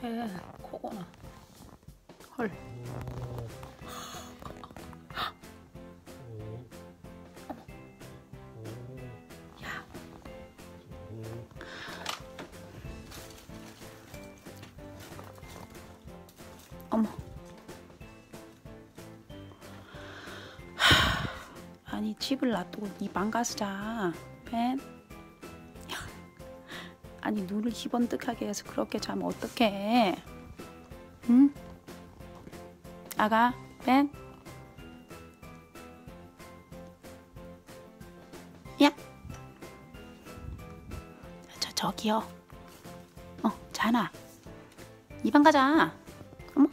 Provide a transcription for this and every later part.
그래 코고나. 헐. 야. 어머. 하, 아니 집을 놔두고 네방 가서 자. 벤? 야, 아니 눈을 희번뜩하게 해서 그렇게 자면 어떡해? 응? 아가 벤? 야 저, 저기요. 어 자나. 이방 가자. 어머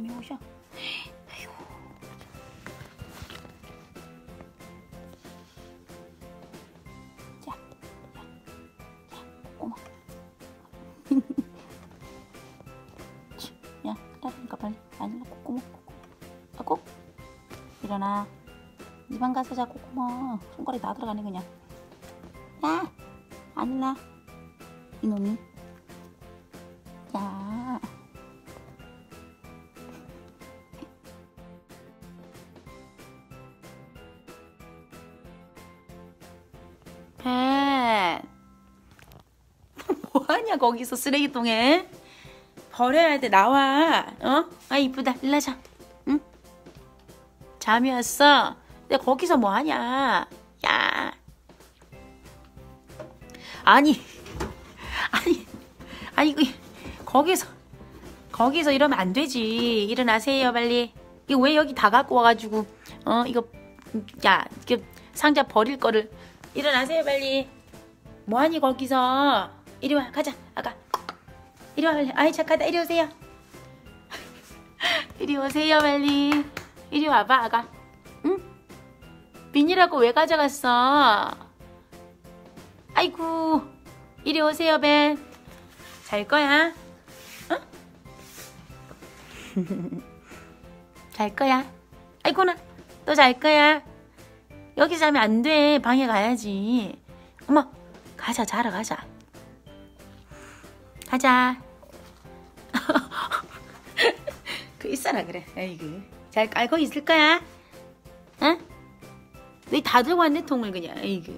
야 잠이 오셔 아이고 자, 야, 야, 꼬마. 치, 야, 따라니까 빨리. 아니라 꼬꼬마, 꼬꼬. 자고 일어나. 이방 가서 자고 꼬마. 손가락이 다 들어가네 그냥. 야, 안 일어나. 이놈이. 뭐하냐 거기서 쓰레기통에? 버려야 돼. 나와. 어? 아 이쁘다. 일로 자 응? 잠이 왔어. 근데 거기서 뭐하냐? 야. 아니. 아니. 아니 그 거기서 거기서 이러면 안 되지. 일어나세요 빨리. 이거 왜 여기 다 갖고 와가지고 어? 이거 야 이거 상자 버릴 거를. 일어나세요 빨리. 뭐하니 거기서 이리 와 가자 아가. 이리 와 빨리. 아이 착하다. 이리 오세요. 이리 오세요 빨리. 이리 와봐 아가. 응? 비닐하고 왜 가져갔어? 아이고 이리 오세요 벤잘 거야. 어? 잘 거야. 아이고나 또 잘 거야. 여기 자면 안 돼. 방에 가야지. 어머, 가자, 자러 가자. 가자. 그 있어라 그래. 아이고, 잘 깔고 있을 거야. 응? 너다 들고 왔네 통을 그냥. 아이고.